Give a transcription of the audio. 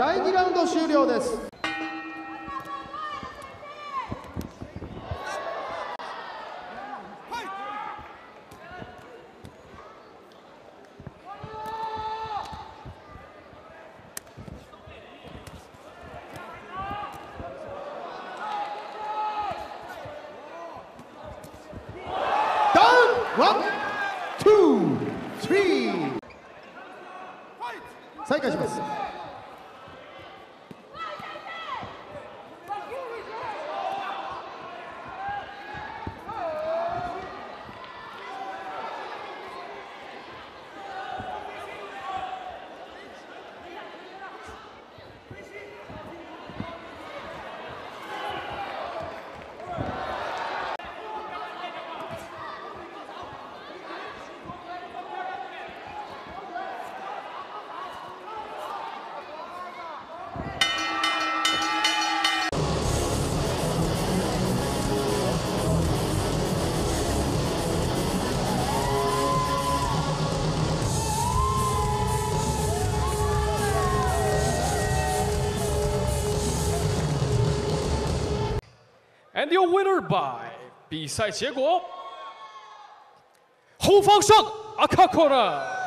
第2ラウンド終了です。ダウンワン、ツー、スリー。再開します。，and your winner by 比赛结果，后方胜阿卡科拉。